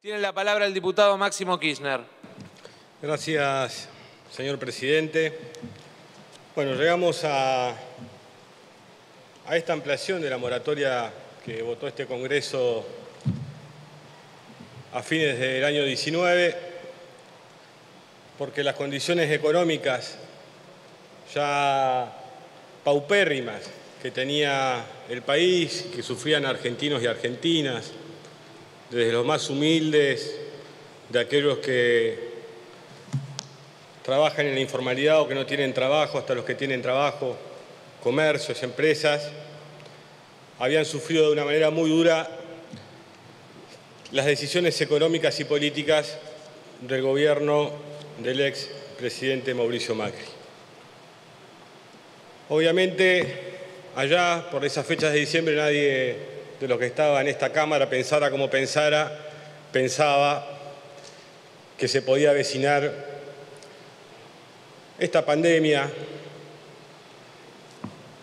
Tiene la palabra el diputado Máximo Kirchner. Gracias, señor presidente. Bueno, llegamos a, a esta ampliación de la moratoria que votó este Congreso a fines del año 19, porque las condiciones económicas ya paupérrimas que tenía el país, que sufrían argentinos y argentinas, desde los más humildes, de aquellos que trabajan en la informalidad o que no tienen trabajo, hasta los que tienen trabajo, comercios, empresas, habían sufrido de una manera muy dura las decisiones económicas y políticas del gobierno del ex presidente Mauricio Macri. Obviamente, allá, por esas fechas de diciembre, nadie de los que estaba en esta Cámara, pensara como pensara, pensaba que se podía avecinar esta pandemia,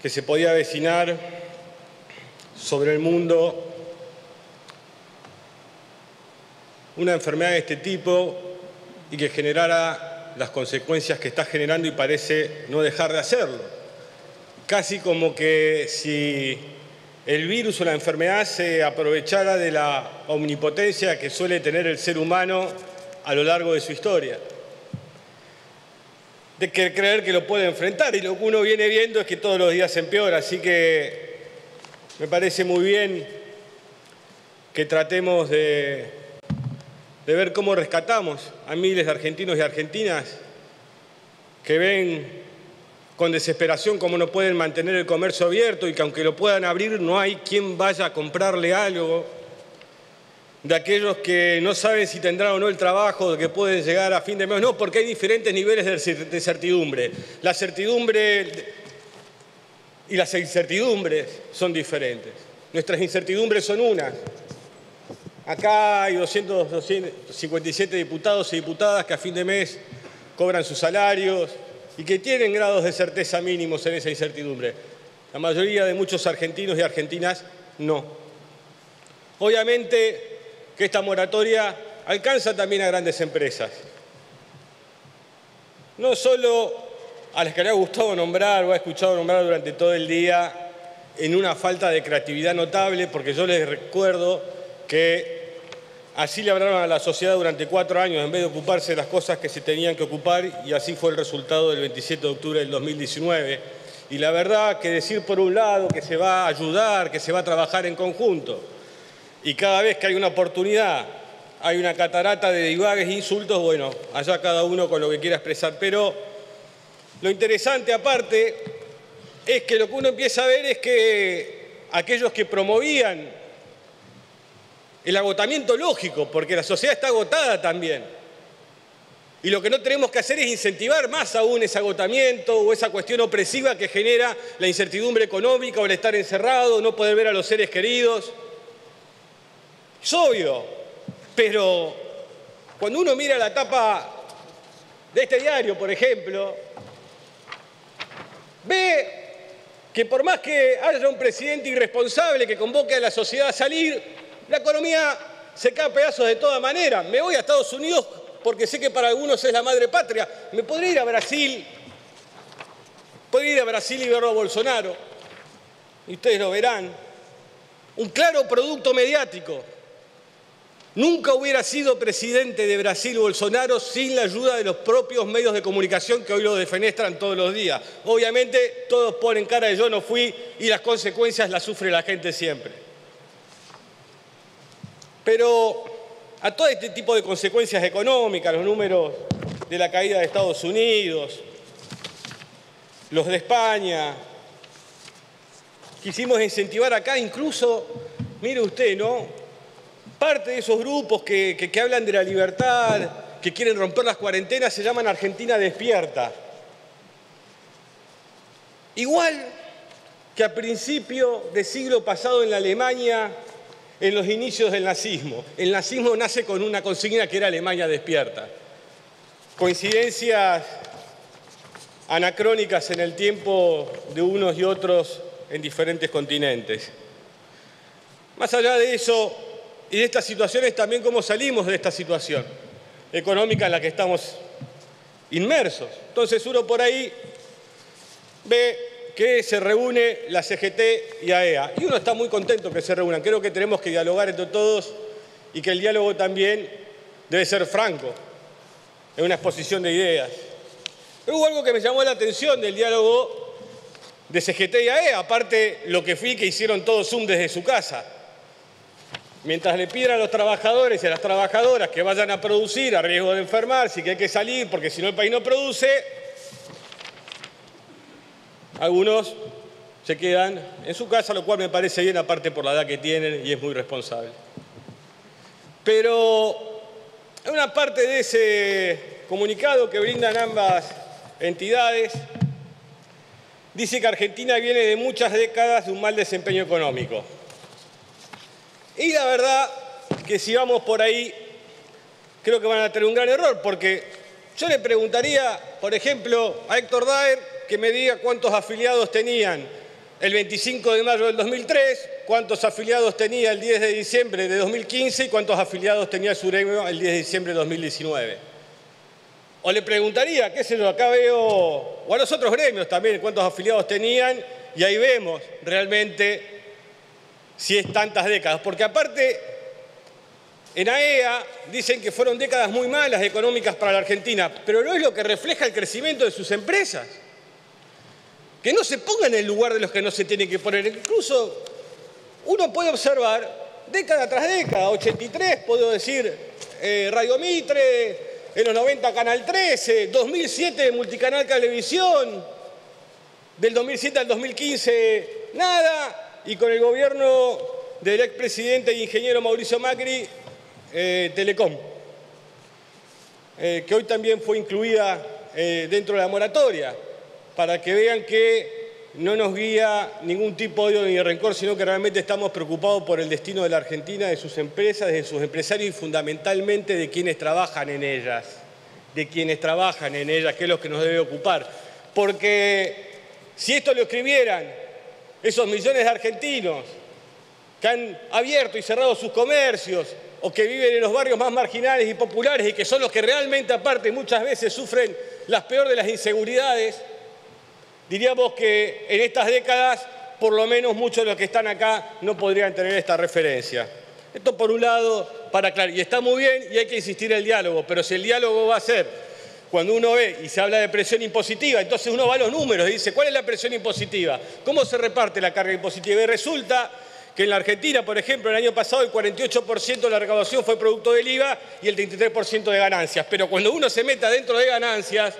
que se podía avecinar sobre el mundo una enfermedad de este tipo y que generara las consecuencias que está generando y parece no dejar de hacerlo. Casi como que si el virus o la enfermedad se aprovechara de la omnipotencia que suele tener el ser humano a lo largo de su historia. De que creer que lo puede enfrentar y lo que uno viene viendo es que todos los días se empeora, así que me parece muy bien que tratemos de, de ver cómo rescatamos a miles de argentinos y argentinas que ven con desesperación cómo no pueden mantener el comercio abierto y que aunque lo puedan abrir no hay quien vaya a comprarle algo, de aquellos que no saben si tendrán o no el trabajo, de que pueden llegar a fin de mes, no, porque hay diferentes niveles de certidumbre. La certidumbre y las incertidumbres son diferentes. Nuestras incertidumbres son unas. Acá hay 257 diputados y diputadas que a fin de mes cobran sus salarios, y que tienen grados de certeza mínimos en esa incertidumbre. La mayoría de muchos argentinos y argentinas no. Obviamente que esta moratoria alcanza también a grandes empresas. No solo a las que le ha gustado nombrar o ha escuchado nombrar durante todo el día en una falta de creatividad notable, porque yo les recuerdo que Así le hablaron a la sociedad durante cuatro años en vez de ocuparse de las cosas que se tenían que ocupar y así fue el resultado del 27 de octubre del 2019. Y la verdad que decir por un lado que se va a ayudar, que se va a trabajar en conjunto y cada vez que hay una oportunidad hay una catarata de divagues e insultos, bueno, allá cada uno con lo que quiera expresar. Pero lo interesante aparte es que lo que uno empieza a ver es que aquellos que promovían el agotamiento lógico, porque la sociedad está agotada también. Y lo que no tenemos que hacer es incentivar más aún ese agotamiento o esa cuestión opresiva que genera la incertidumbre económica o el estar encerrado, no poder ver a los seres queridos. Es obvio, pero cuando uno mira la tapa de este diario, por ejemplo, ve que por más que haya un presidente irresponsable que convoque a la sociedad a salir, la economía se cae a pedazos de toda manera. Me voy a Estados Unidos porque sé que para algunos es la madre patria. Me podría ir a Brasil, podría ir a Brasil y verlo a Bolsonaro, y ustedes lo verán. Un claro producto mediático. Nunca hubiera sido presidente de Brasil Bolsonaro sin la ayuda de los propios medios de comunicación que hoy lo defenestran todos los días. Obviamente todos ponen cara de yo no fui y las consecuencias las sufre la gente siempre. Pero a todo este tipo de consecuencias económicas, los números de la caída de Estados Unidos, los de España, quisimos incentivar acá incluso, mire usted, ¿no? Parte de esos grupos que, que, hablan de la libertad, que quieren romper las cuarentenas, se llaman Argentina Despierta. Igual que a principio de siglo pasado en la Alemania en los inicios del nazismo. El nazismo nace con una consigna que era Alemania despierta. Coincidencias anacrónicas en el tiempo de unos y otros en diferentes continentes. Más allá de eso, y de estas situaciones también cómo salimos de esta situación económica en la que estamos inmersos. Entonces uno por ahí ve que se reúne la CGT y AEA. E y uno está muy contento que se reúnan. Creo que tenemos que dialogar entre todos y que el diálogo también debe ser franco, en una exposición de ideas. Pero hubo algo que me llamó la atención del diálogo de CGT y AEA, e aparte lo que fui que hicieron todos Zoom desde su casa. Mientras le piden a los trabajadores y a las trabajadoras que vayan a producir a riesgo de enfermarse y que hay que salir porque si no el país no produce, algunos se quedan en su casa, lo cual me parece bien, aparte por la edad que tienen y es muy responsable. Pero hay una parte de ese comunicado que brindan ambas entidades. Dice que Argentina viene de muchas décadas de un mal desempeño económico. Y la verdad que si vamos por ahí, creo que van a tener un gran error, porque yo le preguntaría, por ejemplo, a Héctor Daer, que me diga cuántos afiliados tenían el 25 de mayo del 2003, cuántos afiliados tenía el 10 de diciembre de 2015 y cuántos afiliados tenía su gremio el 10 de diciembre de 2019. O le preguntaría, qué sé yo, acá veo, o a los otros gremios también, cuántos afiliados tenían, y ahí vemos realmente si es tantas décadas. Porque aparte, en AEA e dicen que fueron décadas muy malas económicas para la Argentina, pero no es lo que refleja el crecimiento de sus empresas que no se pongan en el lugar de los que no se tienen que poner. Incluso uno puede observar década tras década, 83, puedo decir, eh, Radio Mitre, en los 90 Canal 13, 2007 Multicanal Televisión, del 2007 al 2015 nada, y con el gobierno del expresidente e ingeniero Mauricio Macri, eh, Telecom, eh, que hoy también fue incluida dentro de la moratoria para que vean que no nos guía ningún tipo de odio ni de rencor, sino que realmente estamos preocupados por el destino de la Argentina, de sus empresas, de sus empresarios y fundamentalmente de quienes trabajan en ellas, de quienes trabajan en ellas, que es lo que nos debe ocupar. Porque si esto lo escribieran esos millones de argentinos que han abierto y cerrado sus comercios o que viven en los barrios más marginales y populares y que son los que realmente aparte muchas veces sufren las peores de las inseguridades, Diríamos que en estas décadas, por lo menos muchos de los que están acá no podrían tener esta referencia. Esto por un lado, para aclarar, y está muy bien y hay que insistir en el diálogo, pero si el diálogo va a ser cuando uno ve y se habla de presión impositiva, entonces uno va a los números y dice, ¿cuál es la presión impositiva? ¿Cómo se reparte la carga impositiva? Y resulta que en la Argentina, por ejemplo, el año pasado el 48% de la recaudación fue producto del IVA y el 33% de ganancias. Pero cuando uno se meta dentro de ganancias,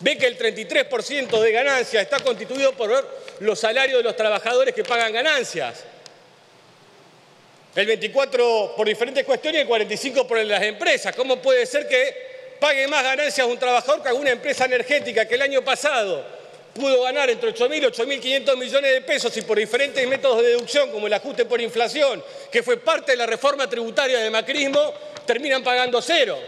ve que el 33% de ganancias está constituido por los salarios de los trabajadores que pagan ganancias. El 24 por diferentes cuestiones y el 45 por las empresas. ¿Cómo puede ser que pague más ganancias un trabajador que alguna empresa energética que el año pasado pudo ganar entre 8.000 y 8.500 millones de pesos y por diferentes métodos de deducción como el ajuste por inflación, que fue parte de la reforma tributaria de macrismo, terminan pagando cero?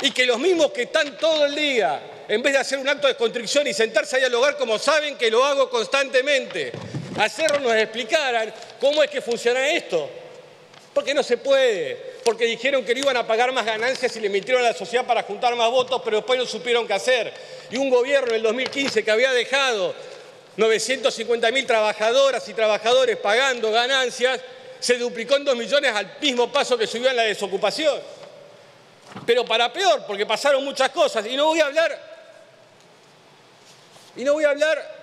Y que los mismos que están todo el día en vez de hacer un acto de contrición y sentarse a dialogar como saben que lo hago constantemente, hacernos nos explicaran cómo es que funciona esto. Porque no se puede, porque dijeron que no iban a pagar más ganancias y le emitieron a la sociedad para juntar más votos, pero después no supieron qué hacer. Y un gobierno en el 2015 que había dejado 950 mil trabajadoras y trabajadores pagando ganancias, se duplicó en dos millones al mismo paso que subió en la desocupación. Pero para peor, porque pasaron muchas cosas. Y no voy a hablar y no voy a hablar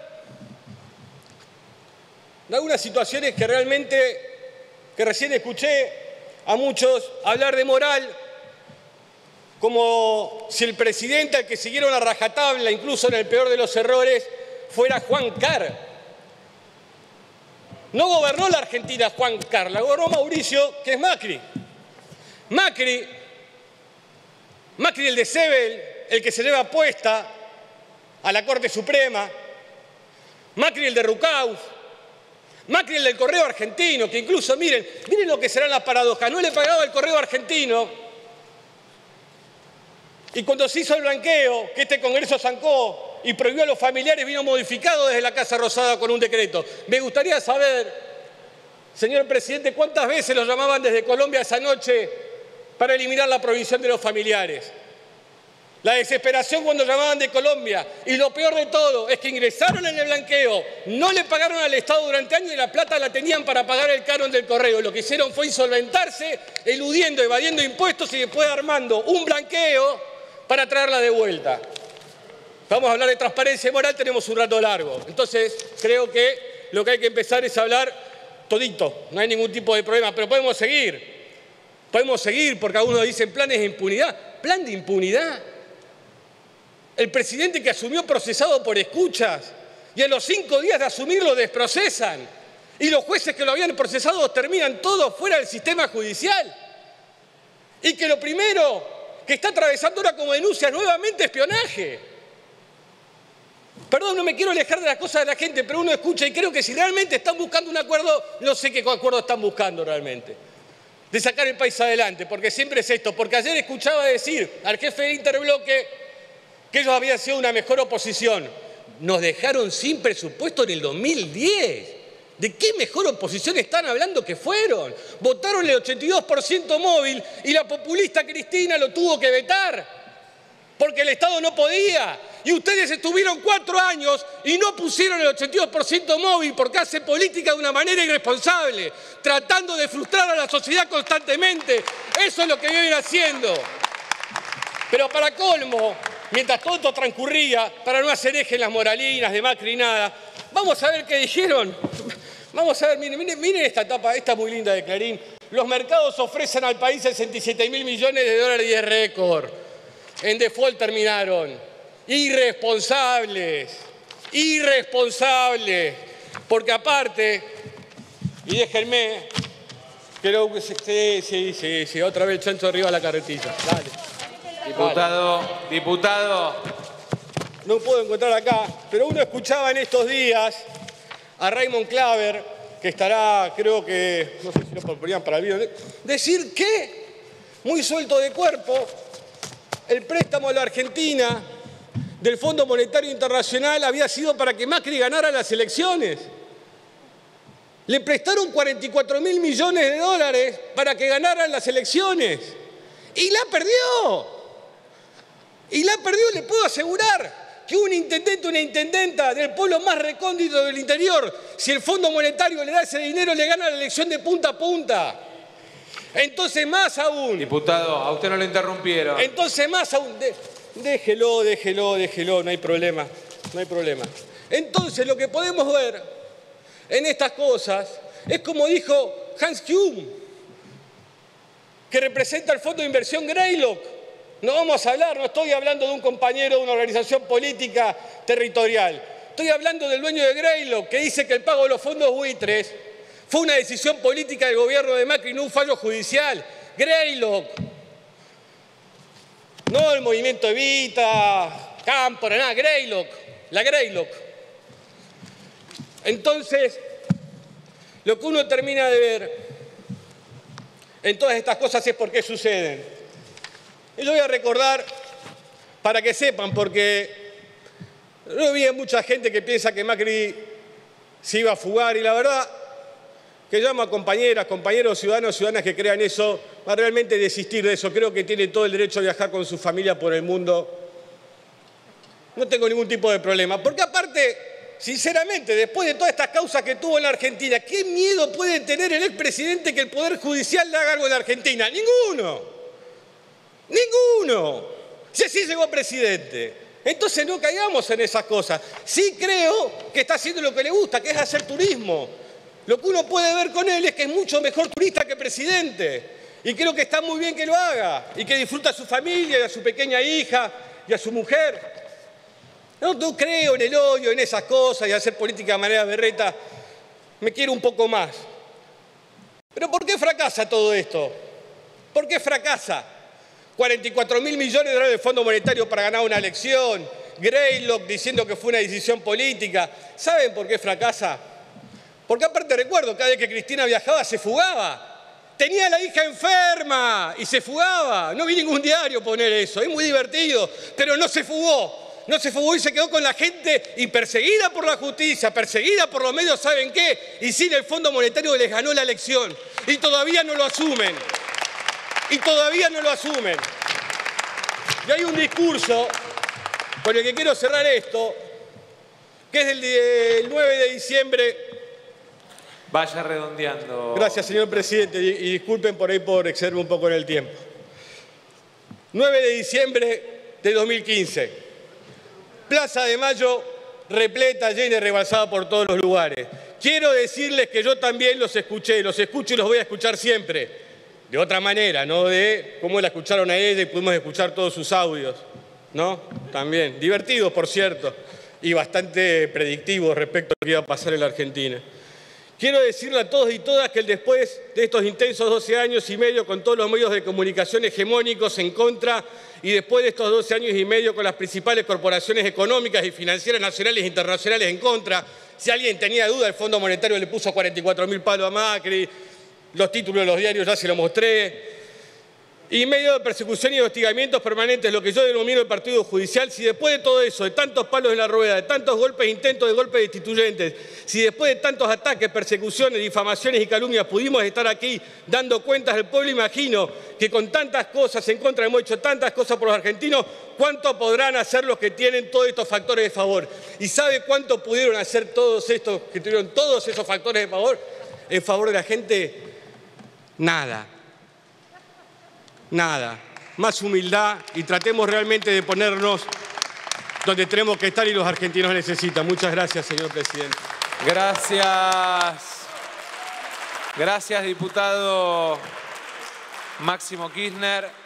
de algunas situaciones que realmente, que recién escuché a muchos hablar de moral, como si el presidente al que siguieron la rajatabla, incluso en el peor de los errores, fuera Juan Carr. No gobernó la Argentina Juan Carr, la gobernó Mauricio, que es Macri. Macri, Macri el de Sebel, el que se lleva puesta a la Corte Suprema, Macri el de Rucauf, Macri el del Correo Argentino, que incluso, miren, miren lo que será la paradoja, no le pagaba el Correo Argentino, y cuando se hizo el blanqueo, que este Congreso zancó y prohibió a los familiares, vino modificado desde la Casa Rosada con un decreto. Me gustaría saber Señor presidente, ¿cuántas veces lo llamaban desde Colombia esa noche para eliminar la provisión de los familiares? La desesperación cuando llamaban de Colombia. Y lo peor de todo es que ingresaron en el blanqueo, no le pagaron al Estado durante años y la plata la tenían para pagar el canon del correo. Lo que hicieron fue insolventarse, eludiendo, evadiendo impuestos y después armando un blanqueo para traerla de vuelta. Vamos a hablar de transparencia moral, tenemos un rato largo. Entonces, creo que lo que hay que empezar es hablar todito, no hay ningún tipo de problema, pero podemos seguir. Podemos seguir porque algunos dicen planes de impunidad. ¿Plan de impunidad? El presidente que asumió procesado por escuchas y a los cinco días de asumirlo desprocesan. Y los jueces que lo habían procesado terminan todos fuera del sistema judicial. Y que lo primero que está atravesando ahora como denuncia nuevamente espionaje. Perdón, no me quiero alejar de las cosas de la gente, pero uno escucha y creo que si realmente están buscando un acuerdo, no sé qué acuerdo están buscando realmente. De sacar el país adelante, porque siempre es esto. Porque ayer escuchaba decir al jefe del interbloque que ellos habían sido una mejor oposición. Nos dejaron sin presupuesto en el 2010. ¿De qué mejor oposición están hablando que fueron? Votaron el 82% móvil y la populista Cristina lo tuvo que vetar porque el Estado no podía. Y ustedes estuvieron cuatro años y no pusieron el 82% móvil porque hace política de una manera irresponsable, tratando de frustrar a la sociedad constantemente. Eso es lo que vienen haciendo. Pero para colmo, mientras todo esto transcurría, para no hacer eje en las moralinas de Macri y nada, vamos a ver qué dijeron. Vamos a ver, miren, miren, esta etapa, esta muy linda de Clarín. Los mercados ofrecen al país 67 mil millones de dólares de récord. En default terminaron. Irresponsables, irresponsables. Porque aparte, y déjenme, que sí, sí, sí, sí, otra vez el chancho arriba de la carretilla. Dale. Diputado, diputado. No puedo encontrar acá, pero uno escuchaba en estos días a Raymond Claver, que estará, creo que, no sé si lo ponían para el video, decir que, muy suelto de cuerpo, el préstamo a la Argentina del Fondo Monetario Internacional había sido para que Macri ganara las elecciones. Le prestaron 44 mil millones de dólares para que ganaran las elecciones. Y la perdió. Y la perdió, le puedo asegurar que un intendente, una intendenta del pueblo más recóndito del interior, si el Fondo Monetario le da ese dinero, le gana la elección de punta a punta. Entonces, más aún. Diputado, a usted no le interrumpieron. Entonces, más aún. déjelo, déjelo, déjelo, no hay problema. No hay problema. Entonces, lo que podemos ver en estas cosas es como dijo Hans Kuhn, que representa el Fondo de Inversión Greylock no vamos a hablar, no estoy hablando de un compañero de una organización política territorial. Estoy hablando del dueño de Greylock que dice que el pago de los fondos buitres fue una decisión política del gobierno de Macri, no un fallo judicial. Greylock. No el movimiento Evita, Cámpora, nada, Greylock. La Greylock. Entonces, lo que uno termina de ver en todas estas cosas es por qué suceden. Y lo voy a recordar para que sepan, porque no había mucha gente que piensa que Macri se iba a fugar y la verdad que llamo a compañeras, compañeros, ciudadanos, ciudadanas que crean eso, a realmente desistir de eso. Creo que tiene todo el derecho a viajar con su familia por el mundo. No tengo ningún tipo de problema. Porque aparte, sinceramente, después de todas estas causas que tuvo en la Argentina, ¿qué miedo puede tener el expresidente que el Poder Judicial le haga algo en la Argentina? Ninguno. Ninguno. Si así llegó presidente. Entonces no caigamos en esas cosas. Sí creo que está haciendo lo que le gusta, que es hacer turismo. Lo que uno puede ver con él es que es mucho mejor turista que presidente. Y creo que está muy bien que lo haga y que disfruta a su familia y a su pequeña hija y a su mujer. No, no creo en el odio, en esas cosas y hacer política de manera berreta. Me quiero un poco más. Pero ¿por qué fracasa todo esto? ¿Por qué fracasa? 44 mil millones de dólares de Fondo Monetario para ganar una elección, Greylock diciendo que fue una decisión política. ¿Saben por qué fracasa? Porque aparte recuerdo, cada vez que Cristina viajaba se fugaba. Tenía a la hija enferma y se fugaba. No vi ningún diario poner eso, es muy divertido, pero no se fugó. no se fugó y se quedó con la gente y perseguida por la justicia, perseguida por los medios, ¿saben qué? Y sin el Fondo Monetario les ganó la elección. Y todavía no lo asumen. Y todavía no lo asumen. Y hay un discurso con el que quiero cerrar esto, que es del 9 de diciembre. Vaya redondeando. Gracias, señor presidente, y, y disculpen por ahí por excederme un poco en el tiempo. 9 de diciembre de 2015. Plaza de Mayo repleta, llena y rebasada por todos los lugares. Quiero decirles que yo también los escuché, los escucho y los voy a escuchar siempre. De otra manera, no de cómo la escucharon a ella y pudimos escuchar todos sus audios. ¿No? También. Divertidos, por cierto, y bastante predictivos respecto a lo que iba a pasar en la Argentina. Quiero decirle a todos y todas que después de estos intensos 12 años y medio con todos los medios de comunicación hegemónicos en contra y después de estos 12 años y medio con las principales corporaciones económicas y financieras nacionales e internacionales en contra, si alguien tenía duda, el Fondo Monetario le puso 44 mil palos a Macri, los títulos de los diarios ya se los mostré, y medio de persecución y hostigamientos permanentes, lo que yo denomino el partido judicial, si después de todo eso, de tantos palos en la rueda, de tantos golpes, intentos de golpes destituyentes, si después de tantos ataques, persecuciones, difamaciones y calumnias pudimos estar aquí dando cuentas del pueblo, imagino que con tantas cosas en contra hemos hecho tantas cosas por los argentinos, ¿cuánto podrán hacer los que tienen todos estos factores de favor? ¿Y sabe cuánto pudieron hacer todos estos que tuvieron todos esos factores de favor en favor de la gente? Nada nada. Más humildad y tratemos realmente de ponernos donde tenemos que estar y los argentinos necesitan. Muchas gracias, señor presidente. Gracias. Gracias, diputado Máximo Kirchner.